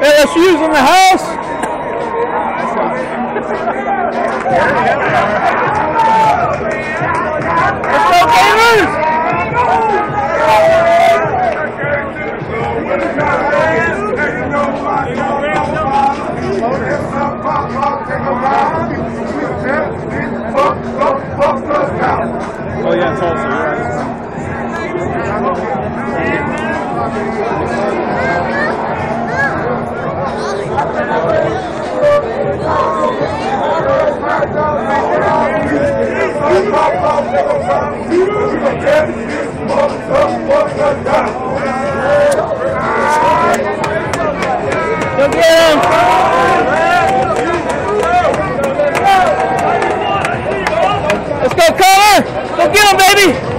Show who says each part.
Speaker 1: LSU's in the house. Let's go, Gators!
Speaker 2: Oh
Speaker 1: Let's go, Connor! Go get him, baby!